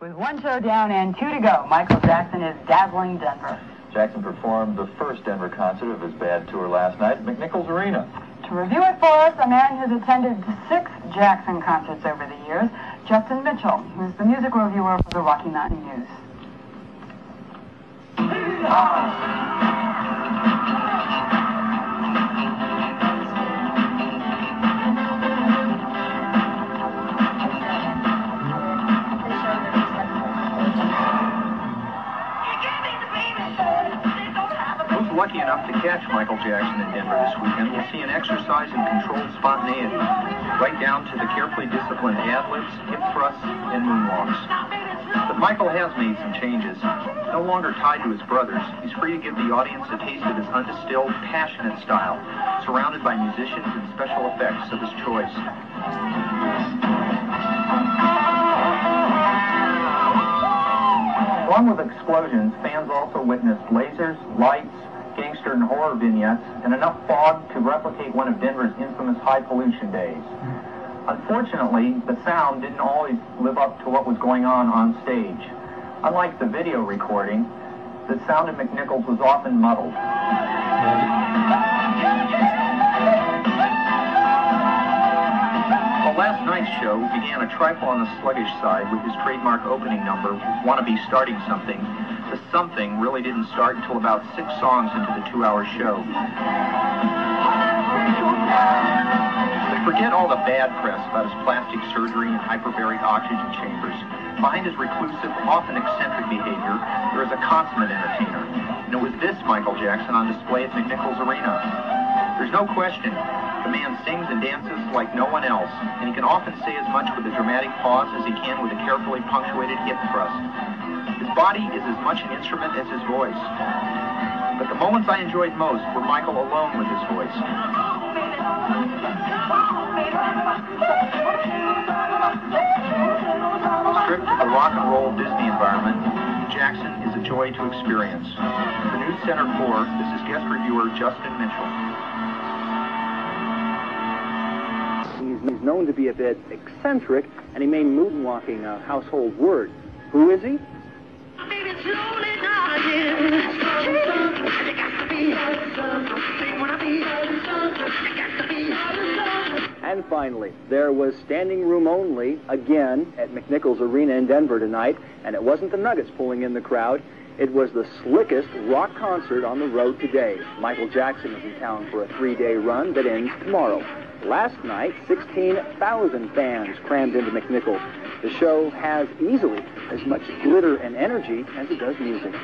With one show down and two to go, Michael Jackson is dazzling Denver. Jackson performed the first Denver concert of his bad tour last night at McNichols Arena. To review it for us, a man who's attended six Jackson concerts over the years, Justin Mitchell, who's the music reviewer for the Rocky Mountain News. lucky enough to catch Michael Jackson in Denver this weekend will see an exercise in controlled spontaneity, right down to the carefully disciplined ad-libs, hip thrusts, and moonwalks. But Michael has made some changes. No longer tied to his brothers, he's free to give the audience a taste of his undistilled, passionate style, surrounded by musicians and special effects of his choice. Along with explosions, fans also witnessed lasers, lights, gangster and horror vignettes, and enough fog to replicate one of Denver's infamous high pollution days. Unfortunately, the sound didn't always live up to what was going on on stage. Unlike the video recording, the sound of McNichols was often muddled. Well, last night's show began a trifle on the sluggish side with his trademark opening number, Wanna Be Starting Something. The something really didn't start until about six songs into the two-hour show. Forget all the bad press about his plastic surgery and hyperbaric oxygen chambers. Behind his reclusive, often eccentric behavior, there is a consummate entertainer. And it was this Michael Jackson on display at McNichols Arena. There's no question. The man sings and dances like no one else, and he can often say as much with a dramatic pause as he can with a carefully punctuated hip thrust. His body is as much an instrument as his voice. But the moments I enjoyed most were Michael alone with his voice. Stripped of the rock and roll Disney environment, Jackson is a joy to experience. For News Center 4, this is guest reviewer Justin Mitchell. He's, known to be a bit eccentric, and he made moonwalking a household word. Who is he? And finally, there was standing room only again at McNichols Arena in Denver tonight, and it wasn't the Nuggets pulling in the crowd. It was the slickest rock concert on the road today. Michael Jackson is in town for a three-day run that ends tomorrow. Last night, 16,000 fans crammed into McNichols. The show has easily as much glitter and energy as it does music.